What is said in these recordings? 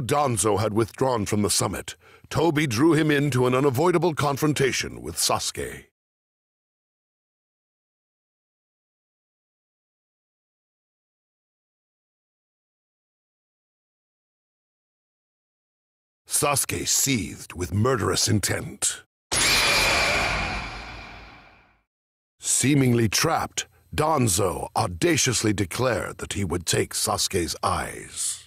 Danzo had withdrawn from the summit, Tobi drew him into an unavoidable confrontation with Sasuke. Sasuke seethed with murderous intent. Seemingly trapped, Danzo audaciously declared that he would take Sasuke's eyes.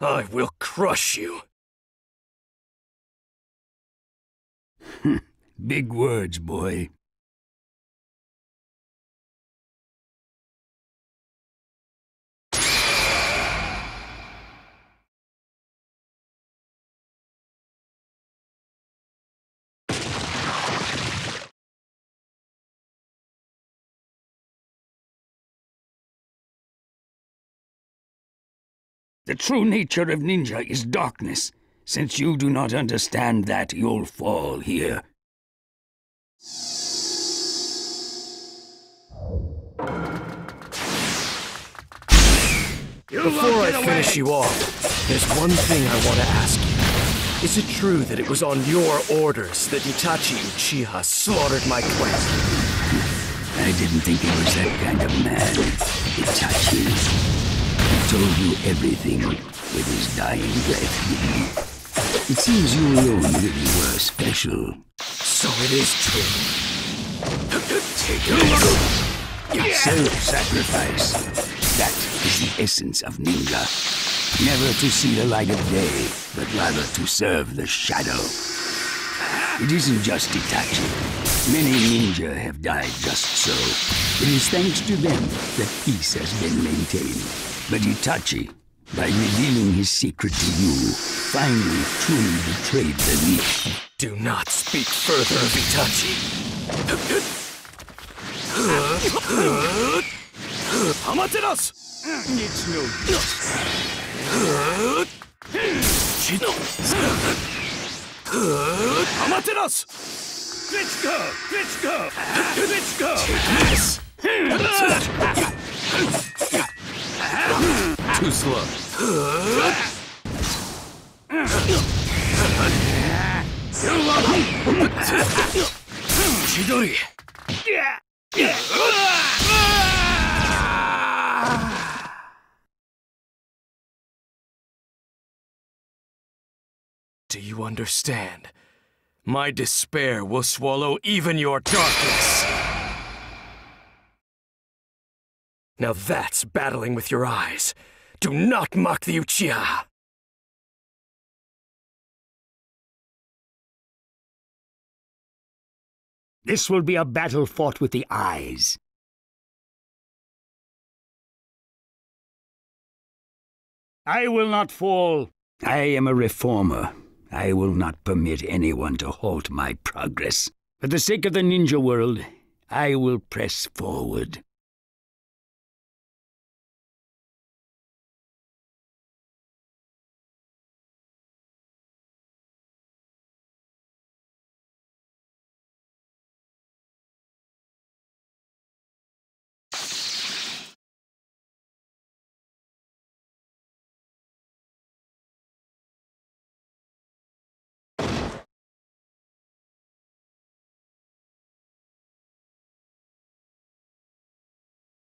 I will crush you. Big words, boy. The true nature of ninja is darkness. Since you do not understand that, you'll fall here. Before I finish you off, there's one thing I want to ask you. Is it true that it was on your orders that Itachi Uchiha slaughtered my clan? I didn't think he was that kind of man, Itachi told you everything with his dying breath, It seems you alone really were special. So it is true. Take it. Self-sacrifice. That is the essence of ninja. Never to see the light of day, but rather to serve the shadow. It isn't just Itachi. Many ninja have died just so. It is thanks to them that peace has been maintained. But Itachi, by revealing his secret to you, finally truly betrayed the league. Do not speak further of Itachi. Amaterasu! It's no use. Chino! Amaterasu! Let's go! Let's go! Let's go! Take Too slow. Chidori. Do you understand? My despair will swallow even your darkness. Now that's battling with your eyes. Do not mock the Uchiha! This will be a battle fought with the eyes. I will not fall. I am a reformer. I will not permit anyone to halt my progress. For the sake of the ninja world, I will press forward.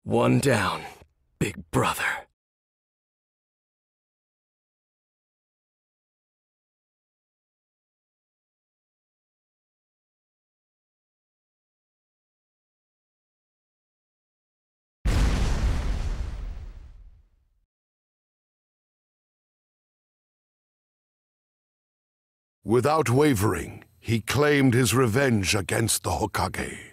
One down, big brother. Without wavering, he claimed his revenge against the Hokage.